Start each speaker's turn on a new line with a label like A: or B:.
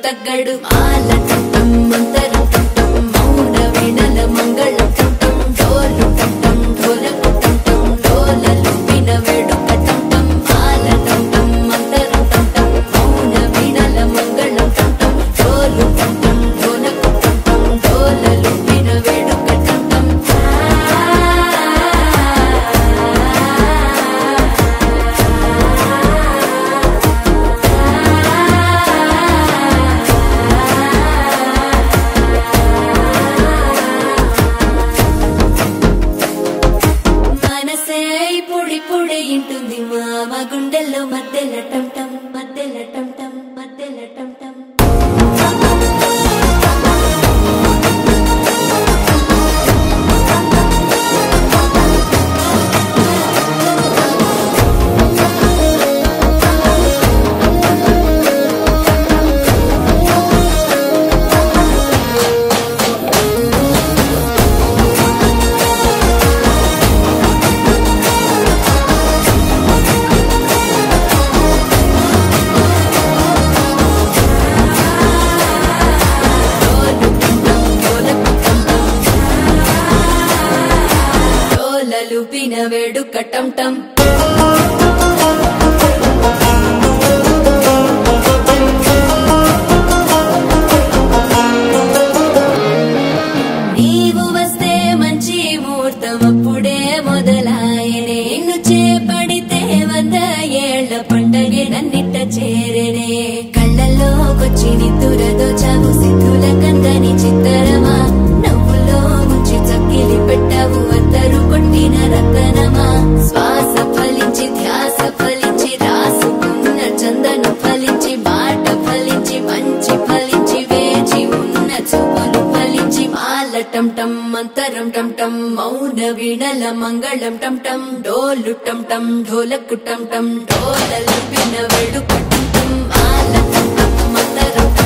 A: తగ్గడు మాల టంటం ఇంటుంది మామ గుండెల్లో మధ్యల టం టం మధ్యల టం. తలుపిన పిన వేడుక టంటం నీవు వస్తే మంచి ముహూర్తం అప్పుడే మొదలాయనే నిన్ను చేపడితే వంద ఏళ్ళ పండగ నన్నిట్ట చేరనే. కళ్ళల్లోకొచ్చి నిద్దురదో చావు సిద్ధుల కందని చిత్తరమా? டம் டம் மந்தரம் டம் டம் மௌன விடல மங்களம் டம் டம் டோலு டம் டம் ढोलக்கு டம் டம் டோலல் பின்ன வெடுக்கு டம் டம் ஆல டம் டம் மந்தரம் டம்